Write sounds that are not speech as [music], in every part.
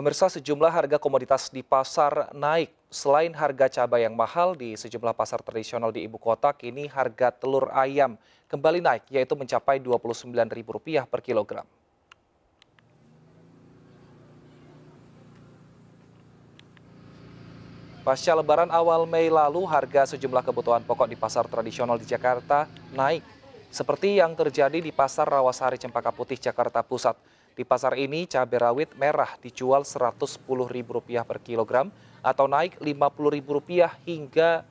Pemirsa sejumlah harga komoditas di pasar naik. Selain harga cabai yang mahal di sejumlah pasar tradisional di ibu kota, kini harga telur ayam kembali naik, yaitu mencapai Rp29.000 per kilogram. Pasca lebaran awal Mei lalu, harga sejumlah kebutuhan pokok di pasar tradisional di Jakarta naik. Seperti yang terjadi di Pasar Rawasari Cempaka Putih, Jakarta Pusat. Di pasar ini, cabai rawit merah dijual Rp110.000 per kilogram atau naik Rp50.000 hingga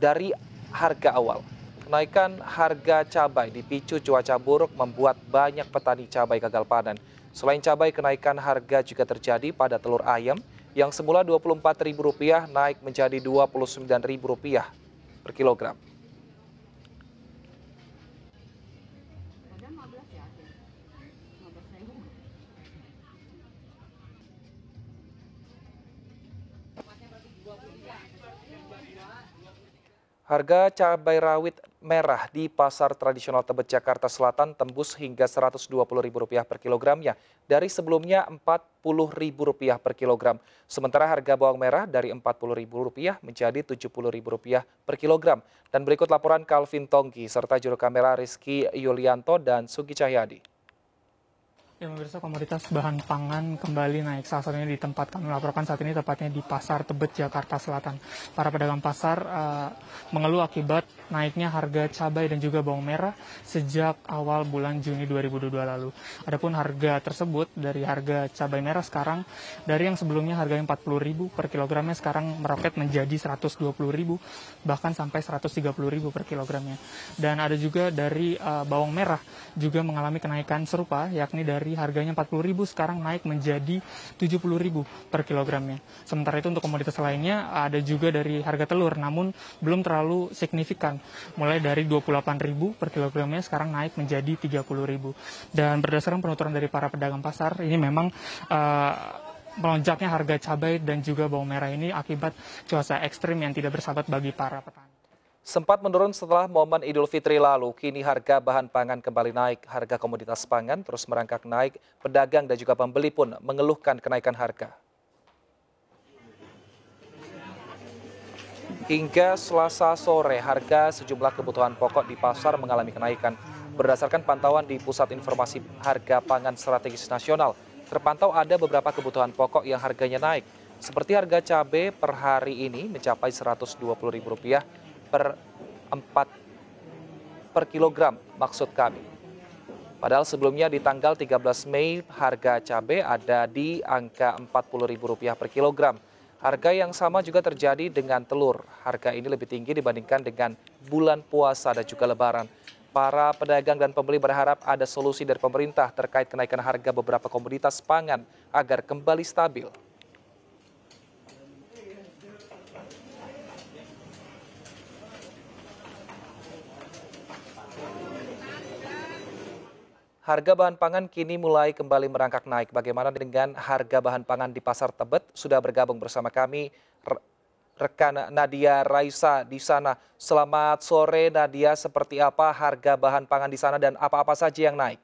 dari harga awal. Kenaikan harga cabai dipicu cuaca buruk membuat banyak petani cabai gagal panen. Selain cabai, kenaikan harga juga terjadi pada telur ayam yang semula Rp24.000 naik menjadi Rp29.000 per kilogram. Harga cabai rawit merah di pasar tradisional Tebet Jakarta Selatan tembus hingga Rp120.000 per kilogramnya dari sebelumnya Rp40.000 per kilogram. Sementara harga bawang merah dari Rp40.000 menjadi Rp70.000 per kilogram. Dan berikut laporan Calvin Tonggi serta juru kamera Rizky Yulianto dan Sugi Cahyadi. Ya pemirsa komoditas bahan pangan kembali naik. Salah satunya di tempat kami melaporkan saat ini tepatnya di Pasar Tebet Jakarta Selatan. Para pedagang pasar uh, mengeluh akibat naiknya harga cabai dan juga bawang merah sejak awal bulan Juni 2022 lalu. Adapun harga tersebut dari harga cabai merah sekarang dari yang sebelumnya harganya 40.000 per kilogramnya sekarang meroket menjadi 120.000 bahkan sampai 130.000 per kilogramnya. Dan ada juga dari uh, bawang merah juga mengalami kenaikan serupa yakni dari harganya 40.000 sekarang naik menjadi 70.000 per kilogramnya. Sementara itu untuk komoditas lainnya ada juga dari harga telur namun belum terlalu signifikan. Mulai dari 28.000 per kilogramnya sekarang naik menjadi 30.000. Dan berdasarkan penuturan dari para pedagang pasar ini memang uh, melonjaknya harga cabai dan juga bawang merah ini akibat cuaca ekstrim yang tidak bersahabat bagi para petani. Sempat menurun setelah momen Idul Fitri lalu, kini harga bahan pangan kembali naik. Harga komoditas pangan terus merangkak naik, pedagang dan juga pembeli pun mengeluhkan kenaikan harga. Hingga selasa sore, harga sejumlah kebutuhan pokok di pasar mengalami kenaikan. Berdasarkan pantauan di Pusat Informasi Harga Pangan Strategis Nasional, terpantau ada beberapa kebutuhan pokok yang harganya naik. Seperti harga cabai per hari ini mencapai Rp120.000 per 4 per kilogram maksud kami. Padahal sebelumnya di tanggal 13 Mei harga cabai ada di angka Rp40.000 per kilogram. Harga yang sama juga terjadi dengan telur. Harga ini lebih tinggi dibandingkan dengan bulan puasa dan juga lebaran. Para pedagang dan pembeli berharap ada solusi dari pemerintah terkait kenaikan harga beberapa komoditas pangan agar kembali stabil. Harga bahan pangan kini mulai kembali merangkak naik. Bagaimana dengan harga bahan pangan di Pasar Tebet? Sudah bergabung bersama kami rekan Nadia Raisa di sana. Selamat sore Nadia, seperti apa harga bahan pangan di sana dan apa-apa saja yang naik?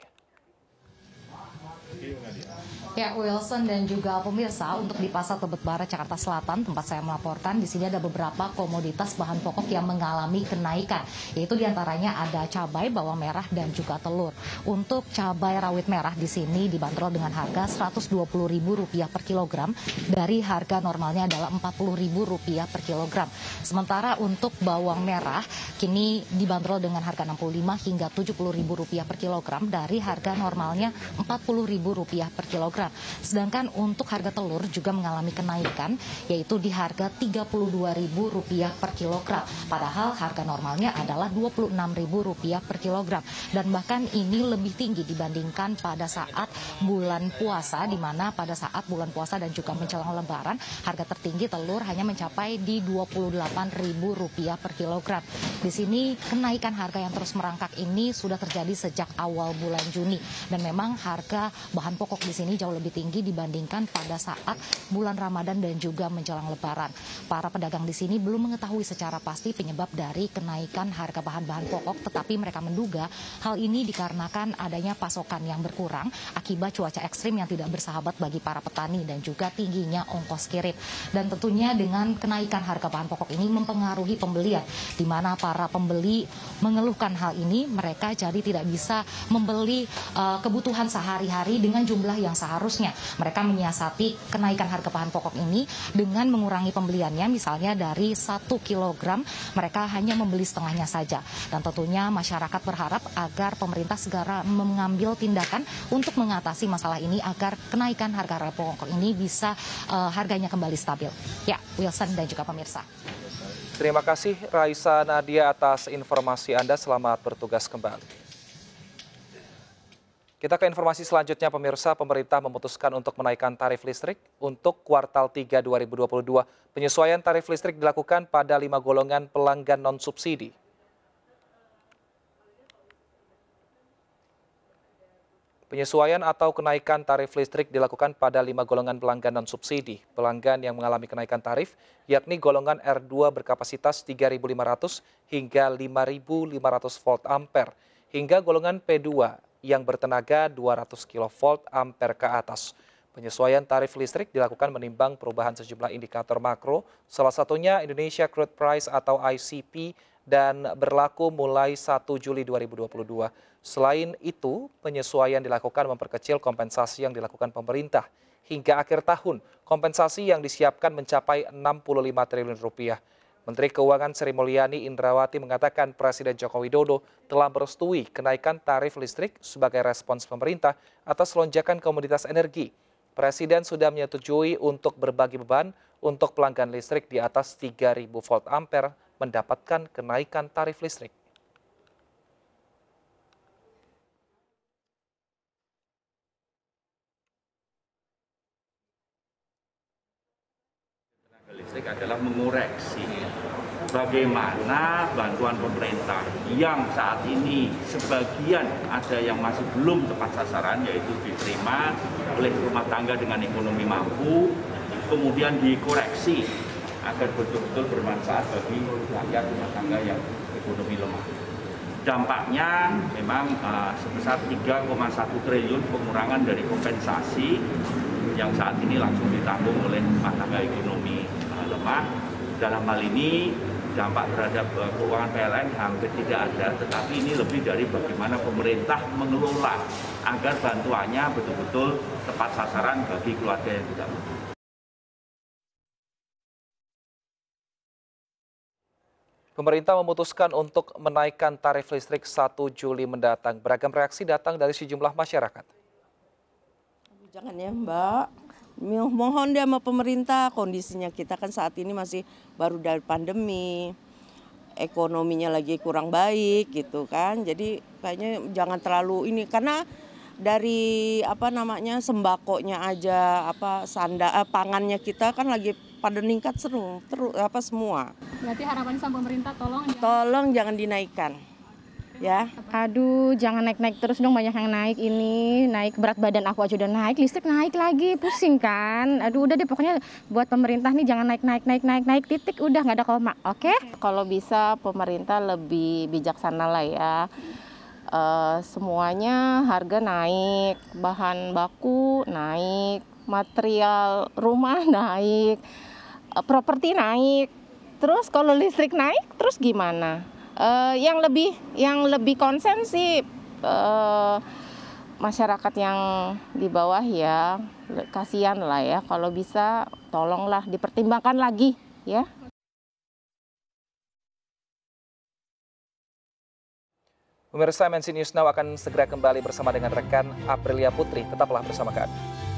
Ya, Wilson dan juga pemirsa untuk di Pasar Tebet Barat Jakarta Selatan tempat saya melaporkan di sini ada beberapa komoditas bahan pokok yang mengalami kenaikan yaitu di antaranya ada cabai, bawang merah dan juga telur. Untuk cabai rawit merah di sini dibanderol dengan harga Rp120.000 per kilogram dari harga normalnya adalah Rp40.000 per kilogram. Sementara untuk bawang merah kini dibanderol dengan harga Rp65 hingga Rp70.000 per kilogram dari harga normalnya Rp40.000 per kilogram kilogram. Sedangkan untuk harga telur juga mengalami kenaikan yaitu di harga Rp32.000 per kilogram. Padahal harga normalnya adalah Rp26.000 per kilogram. Dan bahkan ini lebih tinggi dibandingkan pada saat bulan puasa di mana pada saat bulan puasa dan juga menjelang lebaran harga tertinggi telur hanya mencapai di Rp28.000 per kilogram. Di sini kenaikan harga yang terus merangkak ini sudah terjadi sejak awal bulan Juni dan memang harga bahan pokok di sini jauh lebih tinggi dibandingkan pada saat bulan Ramadan dan juga menjelang Lebaran. Para pedagang di sini belum mengetahui secara pasti penyebab dari kenaikan harga bahan-bahan pokok, tetapi mereka menduga hal ini dikarenakan adanya pasokan yang berkurang akibat cuaca ekstrim yang tidak bersahabat bagi para petani dan juga tingginya ongkos kirim. Dan tentunya dengan kenaikan harga bahan pokok ini mempengaruhi pembelian, di mana para pembeli mengeluhkan hal ini, mereka jadi tidak bisa membeli uh, kebutuhan sehari-hari dengan jumlah yang seharusnya. Mereka menyiasati kenaikan harga bahan pokok ini dengan mengurangi pembeliannya, misalnya dari satu kilogram mereka hanya membeli setengahnya saja. Dan tentunya masyarakat berharap agar pemerintah segera mengambil tindakan untuk mengatasi masalah ini agar kenaikan harga-harga pokok ini bisa uh, harganya kembali stabil. Ya, Wilson dan juga pemirsa. Terima kasih Raisa Nadia atas informasi Anda. Selamat bertugas kembali. Kita ke informasi selanjutnya, pemirsa. Pemerintah memutuskan untuk menaikkan tarif listrik untuk kuartal 3 2022. Penyesuaian tarif listrik dilakukan pada lima golongan pelanggan non-subsidi. Penyesuaian atau kenaikan tarif listrik dilakukan pada lima golongan pelanggan non-subsidi. Pelanggan yang mengalami kenaikan tarif, yakni golongan R2 berkapasitas 3.500 hingga 5.500 volt ampere, hingga golongan P2 yang bertenaga 200 kV ampere ke atas. Penyesuaian tarif listrik dilakukan menimbang perubahan sejumlah indikator makro, salah satunya Indonesia Crude Price atau ICP dan berlaku mulai 1 Juli 2022. Selain itu, penyesuaian dilakukan memperkecil kompensasi yang dilakukan pemerintah. Hingga akhir tahun, kompensasi yang disiapkan mencapai 65 triliun rupiah. Menteri Keuangan Sri Mulyani Indrawati mengatakan Presiden Joko Widodo telah merestui kenaikan tarif listrik sebagai respons pemerintah atas lonjakan komoditas energi. Presiden sudah menyetujui untuk berbagi beban untuk pelanggan listrik di atas 3.000 volt ampere mendapatkan kenaikan tarif listrik. Listrik adalah mengoreksi bagaimana bantuan pemerintah yang saat ini sebagian ada yang masih belum tepat sasaran yaitu diterima oleh rumah tangga dengan ekonomi mampu kemudian dikoreksi agar betul-betul bermanfaat bagi rakyat rumah tangga yang ekonomi lemah. Dampaknya memang uh, sebesar 3,1 triliun pengurangan dari kompensasi yang saat ini langsung ditanggung oleh rumah tangga ekonomi lemah. Dalam hal ini dampak terhadap uh, keuangan PLN hampir tidak ada, tetapi ini lebih dari bagaimana pemerintah mengelola agar bantuannya betul-betul tepat sasaran bagi keluarga yang tidak mampu. Pemerintah memutuskan untuk menaikkan tarif listrik 1 Juli mendatang. Beragam reaksi datang dari sejumlah masyarakat. Jangan ya Mbak, mohon dia sama pemerintah kondisinya kita kan saat ini masih baru dari pandemi, ekonominya lagi kurang baik gitu kan. Jadi kayaknya jangan terlalu ini karena dari apa namanya sembakonya aja apa sanda eh, pangannya kita kan lagi pada meningkat seru terus apa semua. Berarti harapan sama pemerintah tolong tolong jangan dinaikkan. Ya. Aduh, jangan naik-naik terus dong banyak yang naik ini, naik berat badan aku aja udah naik, listrik naik lagi, pusing kan. Aduh, udah deh pokoknya buat pemerintah nih jangan naik-naik naik-naik naik titik udah nggak ada koma. Oke? Okay? Kalau bisa pemerintah lebih bijaksana lah ya. Uh, semuanya harga naik, bahan baku naik, material rumah [laughs] naik Eh, properti naik. Terus kalau listrik naik, terus gimana? Uh, yang lebih yang lebih konsen sih uh, masyarakat yang di bawah ya kasihan lah ya kalau bisa tolonglah dipertimbangkan lagi ya. Pemirsa MNC News Now akan segera kembali bersama dengan rekan Aprilia Putri. Tetaplah bersama kami.